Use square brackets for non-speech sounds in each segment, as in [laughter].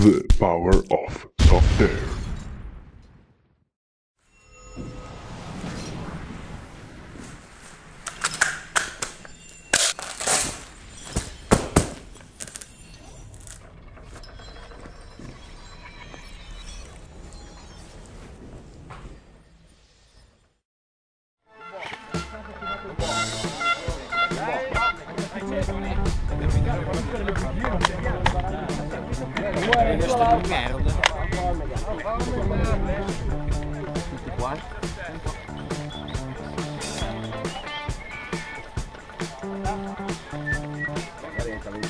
The power of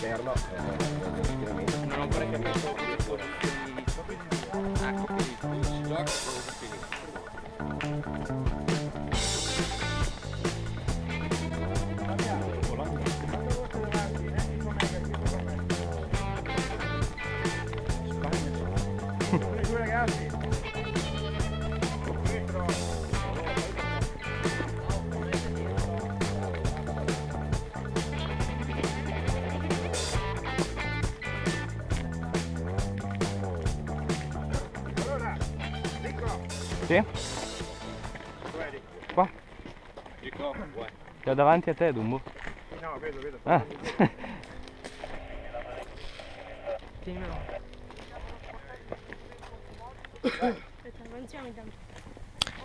software. Sì? Ho davanti a te, Dumbo. No, vedo, vedo. Ah.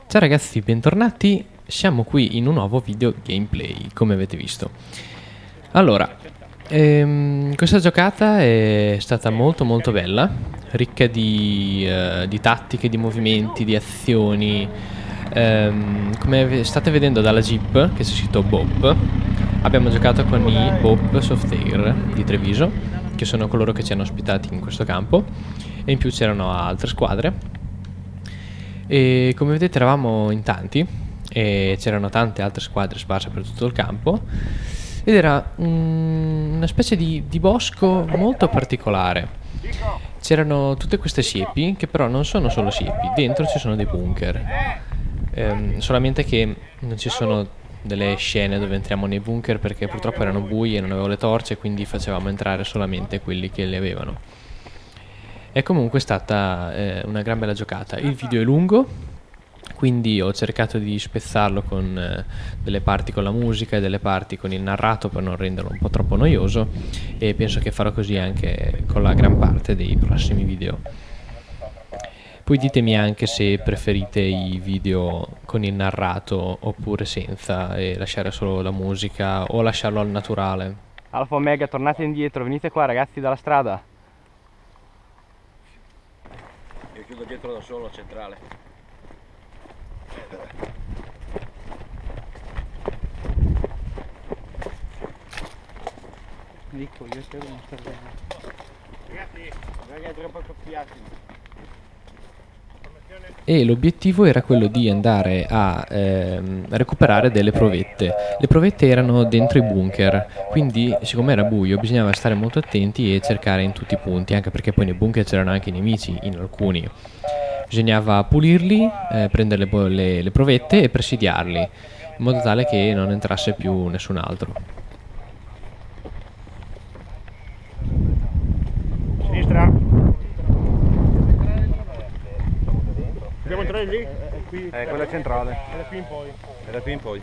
Ciao ragazzi, bentornati. Siamo qui in un nuovo video gameplay, come avete visto. Allora, ehm, questa giocata è stata molto molto bella, ricca di, eh, di tattiche, di movimenti, di azioni. Ehm, come state vedendo dalla Jeep, che c'è scritto Bob, abbiamo giocato con i Bob Software di Treviso, che sono coloro che ci hanno ospitati in questo campo, e in più c'erano altre squadre. E come vedete eravamo in tanti e c'erano tante altre squadre sparse per tutto il campo ed era un- una specie di, di bosco molto particolare. C'erano tutte queste siepi che però non sono solo siepi, dentro ci sono dei bunker. Ehm, solamente che non ci sono delle scene dove entriamo nei bunker perché purtroppo erano bui e non avevo le torce quindi facevamo entrare solamente quelli che le avevano. È comunque stata eh, una gran bella giocata. Il video è lungo, quindi ho cercato di spezzarlo con eh, delle parti con la musica e delle parti con il narrato per non renderlo un po' troppo noioso e penso che farò così anche con la gran parte dei prossimi video. Poi ditemi anche se preferite i video con il narrato oppure senza e lasciare solo la musica o lasciarlo al naturale. Alfa Omega, tornate indietro, venite qua ragazzi dalla strada. Io chiudo dietro da solo a centrale. Dico, io spero non star bene. Ragazzi, ragazzi, tra poco piatti. E l'obiettivo era quello di andare a ehm, recuperare delle provette. Le provette erano dentro i bunker, quindi siccome era buio bisognava stare molto attenti e cercare in tutti i punti, anche perché poi nei bunker c'erano anche i nemici in alcuni. Bisognava pulirli, eh, prendere le, le- le provette e presidiarli, in modo tale che non entrasse più nessun altro. Entrare lì? È qui. Eh, quella è centrale. È da qui in poi. E da qui in poi.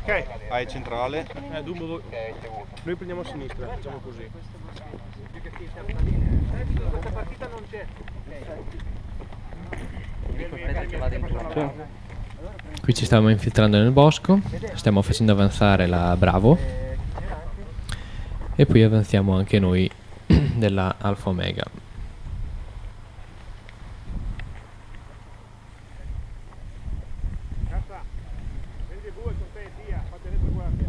Ok. È centrale. Eh, Dumbo, voi- noi prendiamo a sinistra, facciamo così. Questa partita non c'è. Qui ci stiamo infiltrando nel bosco, stiamo facendo avanzare la Bravo e poi avanziamo anche noi [clears throat] della Alfa Omega. Cazza. Prendi due con te, via. Fate le due guardie.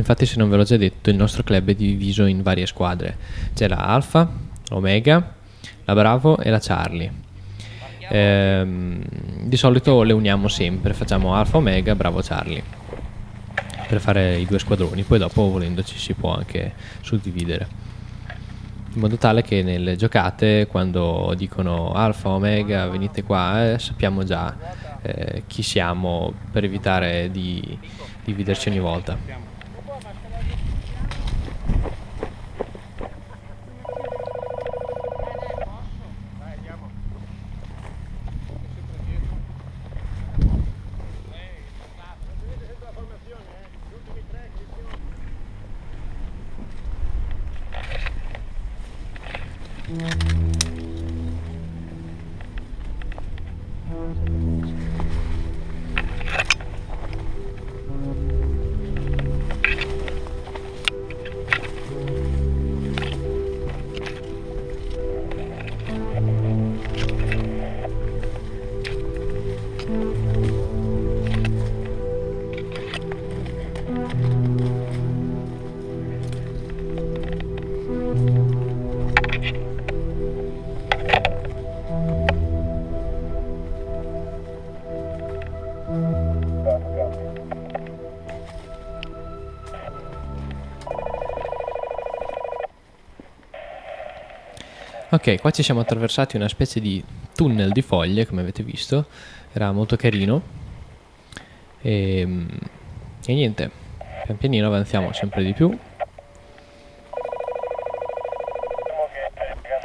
Infatti se non ve l'ho già detto il nostro club è diviso in varie squadre. C'è la Alfa, l'Omega, la Bravo e la Charlie. Ehm, di solito le uniamo sempre, facciamo Alfa, Omega, Bravo, Charlie per fare i due squadroni, poi dopo volendo ci si può anche suddividere. In modo tale che nelle giocate, quando dicono Alfa, Omega, venite qua, eh, sappiamo già eh, chi siamo per evitare di dividerci ogni volta. Yeah. Ok, qua ci siamo attraversati una specie di tunnel di foglie, come avete visto. Era molto carino. E, mm, e niente, pian pianino avanziamo sempre di più.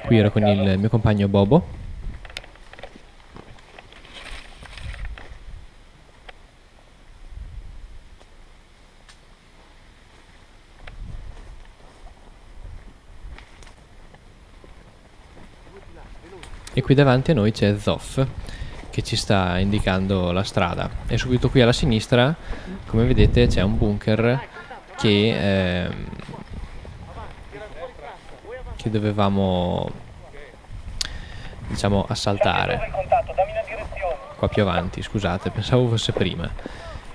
Qui ero con il mio compagno Bobo. Qui davanti a noi c'è Zoff che ci sta indicando la strada. E subito qui alla sinistra, come vedete, c'è un bunker che, ehm, che dovevamo diciamo assaltare. Qua più avanti, scusate, pensavo fosse prima.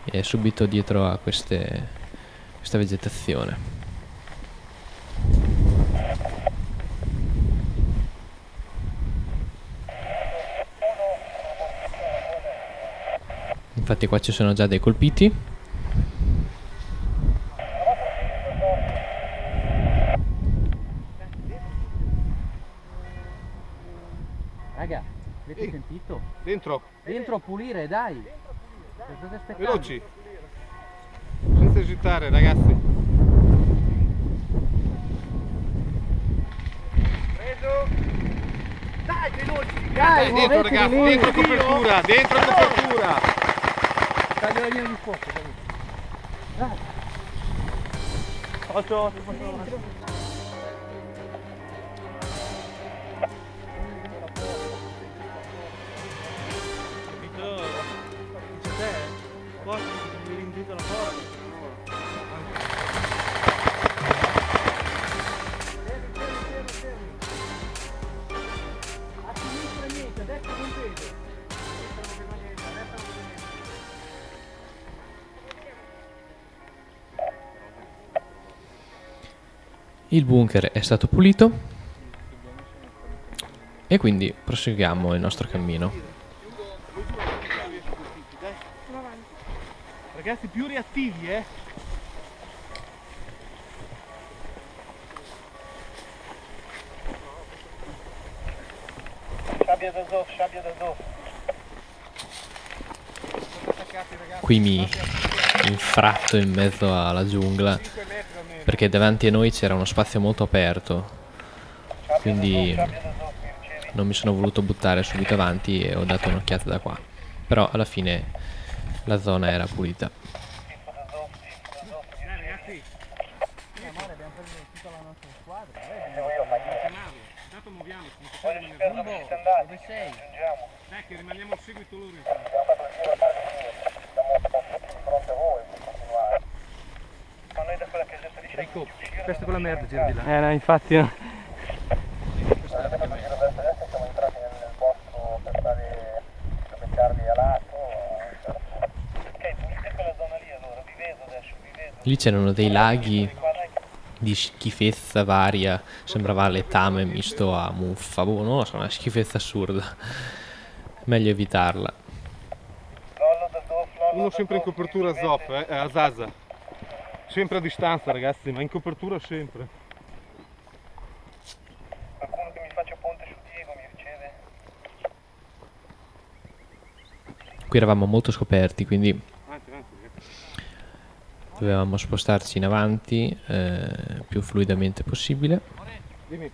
È subito dietro a queste, questa vegetazione. Infatti qua ci sono già dei colpiti. Raga, avete sentito? Dentro, Dentro a pulire, dai! Veloci. Senza agitare, ragazzi. Dai, veloci! Dai, Eh, dentro, ragazzi, dentro copertura, dentro copertura. Taglio la linea di fuoco, dai. Il bunker è stato pulito e quindi proseguiamo il nostro cammino. Ragazzi, più reattivi, eh! Qui mi infratto in mezzo alla giungla perché davanti a noi c'era uno spazio molto aperto. Quindi non mi sono voluto buttare subito avanti e ho dato un'occhiata da qua. Però alla fine la zona era pulita. Dai, che rimaniamo seguito loro Enrico, questo con la merda, giri di là. Eh, no, infatti no. Lì c'erano dei laghi di schifezza varia, sembrava letame misto a muffa, boh, non lo so, una schifezza assurda. Meglio evitarla. Uno sempre in copertura Zoff, eh, a Zaza. Sempre a distanza, ragazzi, ma in copertura sempre. Qualcuno che mi faccia ponte su Diego mi riceve? Qui eravamo molto scoperti, quindi Avanti, avanti, ragazzi. dovevamo spostarci in avanti eh, più fluidamente possibile. Dimmi.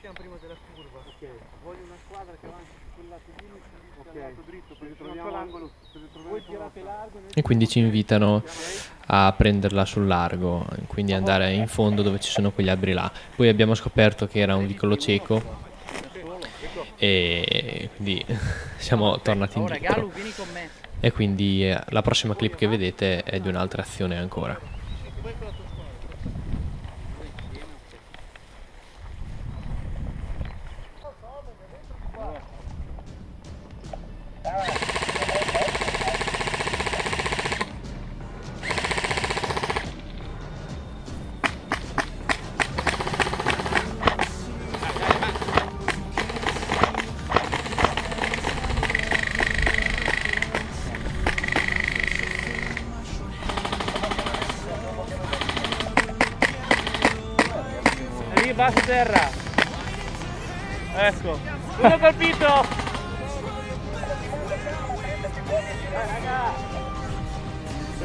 siamo prima della curva. Ok. Voglio una squadra che avanti su quel lato lì, mi sinistra, Ok. al lato dritto, Se perché sono ritroviamo l'angolo. se ritroviamo Voi sul tirate nostro- largo, noi E quindi ci invitano a prenderla sul largo, quindi andare in fondo dove ci sono quegli alberi là. Poi abbiamo scoperto che era un vicolo cieco e quindi [laughs] siamo tornati Ora indietro. E quindi eh, la prossima clip che vedete è di un'altra azione ancora.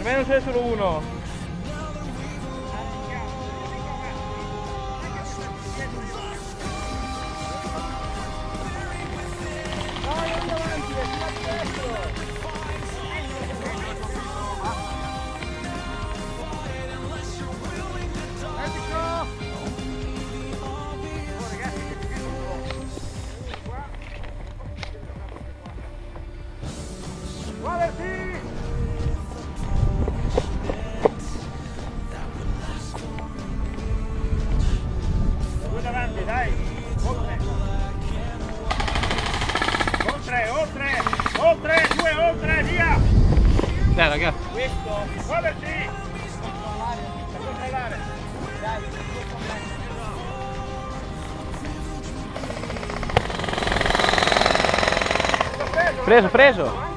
Per me non c'è solo uno. Oltre, oltre, via. Dai ragazzi. Questo. Muoversi. Da controllare. Preso, preso.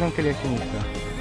Oltre anche lì a sinistra. Non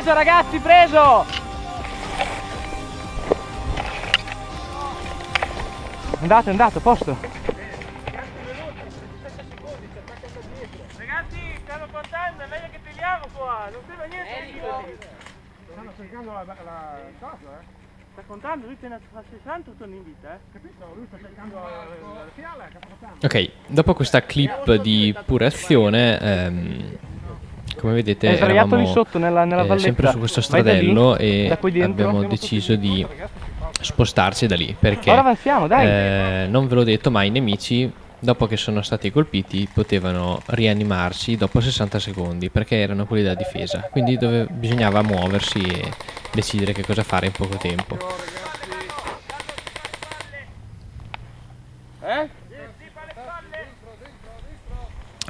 Preso ragazzi, preso! Andato, è andato, a posto. Ragazzi, stiamo contando, è meglio che tiriamo qua, non serve niente di Stanno cercando la, la cosa, eh? Sta contando, lui appena fa 60 torna in vita, eh? Capito? Lui sta cercando la, la finale, capitano. Ok, dopo questa clip di pura azione, ehm, come vedete, È sdraiato eravamo lì sotto nella, nella eh, sempre su questo da lì, stradello e da qui dentro. abbiamo deciso di spostarci da lì perché Ora avanziamo, dai. eh, non ve l'ho detto, ma i nemici dopo che sono stati colpiti potevano rianimarsi dopo 60 secondi perché erano quelli della difesa. Quindi dove bisognava muoversi e decidere che cosa fare in poco tempo. Eh?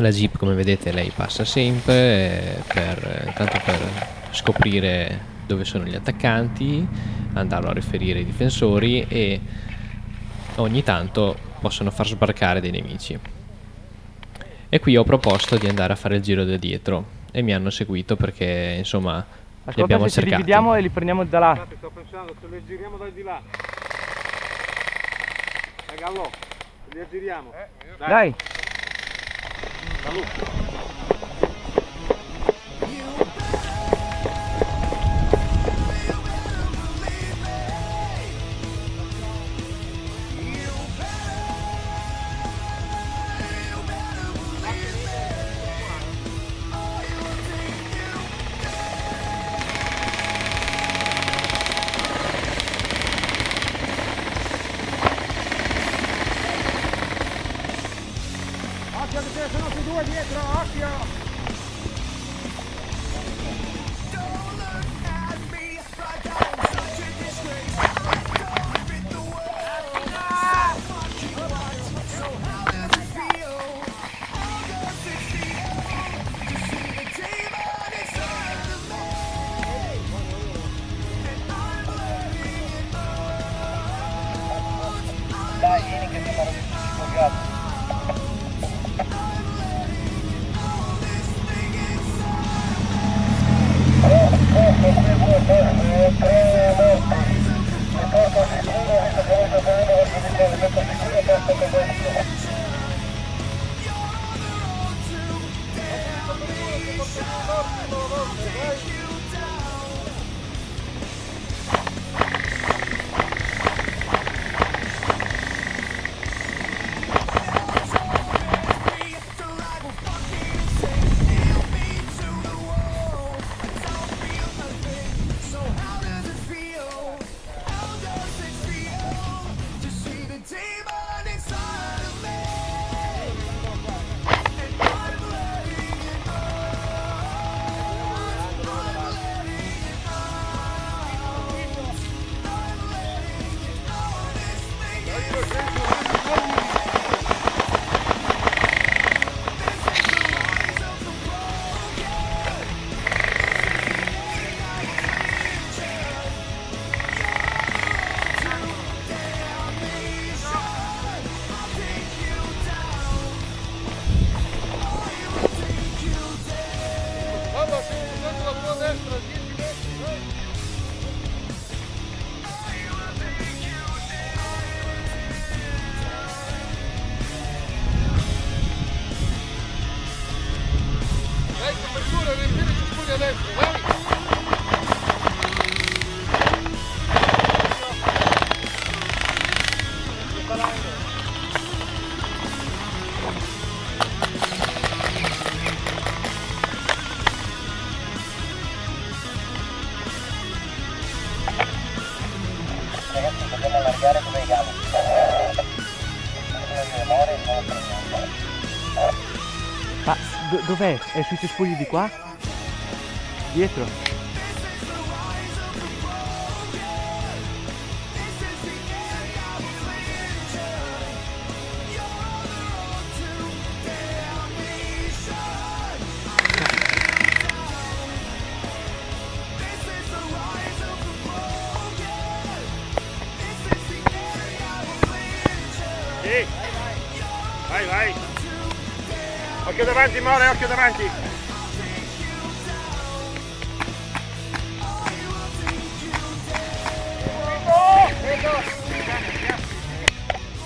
La jeep, come vedete, lei passa sempre eh, per, intanto per scoprire dove sono gli attaccanti, andarlo a riferire ai difensori e ogni tanto possono far sbarcare dei nemici. E qui ho proposto di andare a fare il giro da dietro e mi hanno seguito perché insomma li Ascolta, abbiamo se cercati. dividiamo e li prendiamo da là. Sto pensando, se le giriamo da di là. Eh, Gallo, Li aggiriamo. Dai. Maluco. Occhio che ce ne sono più due dietro, occhio! Ragazzi, dov'è? È sui cespugli di qua? Dietro? Vai, vai. Occhio davanti, More, occhio davanti.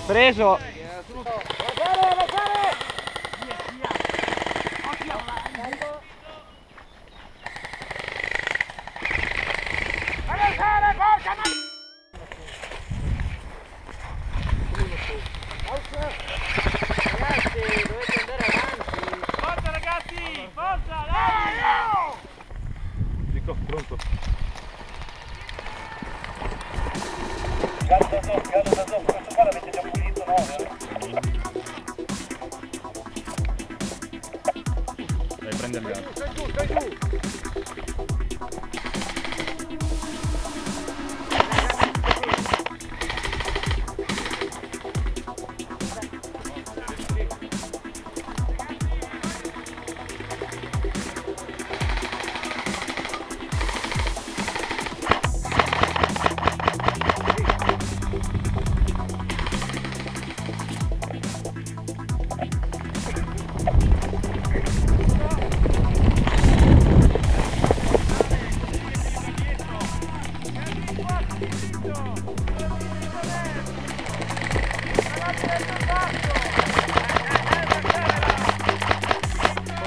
Preso! Kindergarten.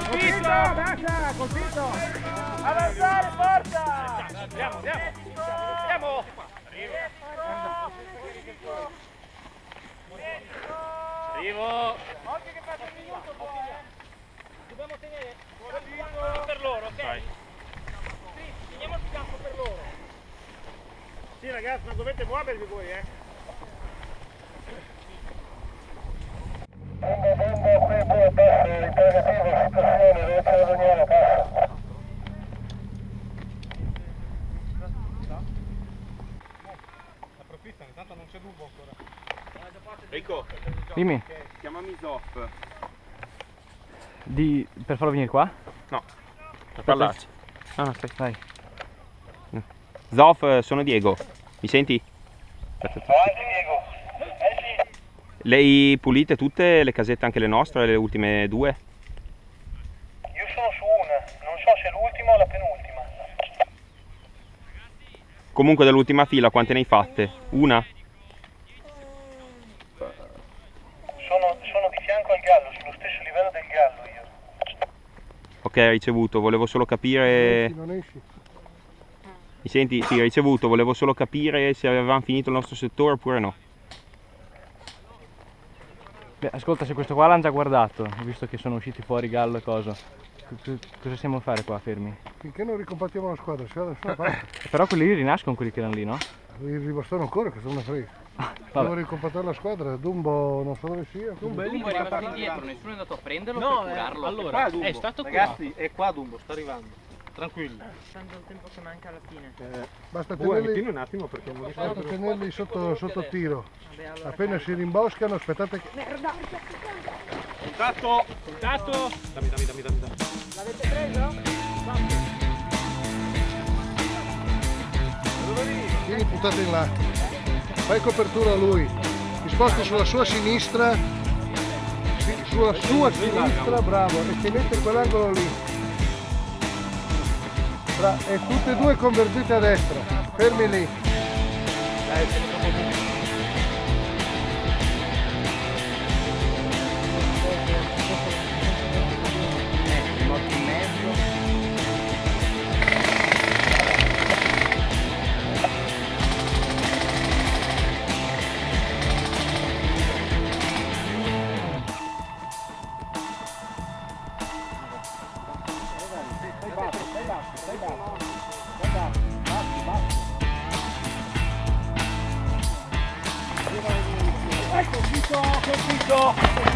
Colpito! Basta, colpito! Avanzare, forza! Andiamo, andiamo! Andiamo! Arrivo! Oggi che faccio il minuto poi! Dobbiamo tenere per loro, ok? Vai. Sì, teniamo il campo per loro! Sì ragazzi, non dovete muovervi voi, eh! Non c'è Dumbo ancora. Enrico, Dimmi, chiamami Zoff. di... per farlo venire qua? No, per parlarci. No, stai, dai. Zoff, sono Diego. Mi senti? Avanti Diego. Lei pulite tutte le casette, anche le nostre, le ultime due? Io sono su una, non so se l'ultima o la penultima. Comunque dall'ultima fila quante ne hai fatte? Una? Sono, sono di fianco al gallo, sullo stesso livello del gallo io. Ok, ricevuto, volevo solo capire... Mi senti? Sì, ricevuto, volevo solo capire se avevamo finito il nostro settore oppure no. Beh, ascolta, se questo qua l'hanno già guardato, visto che sono usciti fuori gallo e cosa. Cosa stiamo a fare qua fermi? Finché non ricompattiamo la squadra, si va da nessuna parte. Però quelli lì rinascono quelli che erano lì, no? I ribastano ancora, che sono una frega. Devo ricompattare la squadra, Dumbo non so dove sia. Dumbo è arrivato indietro, nessuno è andato a prenderlo No, per eh, curarlo. allora, è, è stato Ragazzi, è qua Dumbo, sta arrivando. Tranquilli. Tanto il tempo che manca alla fine. Basta Vuoi tenerli, un attimo perché non basta tenerli sotto, sotto tiro. Vabbè, allora Appena si rimboscano, aspettate che... Contatto! Contatto! Dammi, dammi, dammi, dammi. dammi. Tieni puntate in là. Fai copertura a lui. Ti sposti sulla sua sinistra. Sulla sua sinistra, bravo. E ti metti in quell'angolo lì. Bra- e tutte e due convertite a destra. Fermi lì. しょう。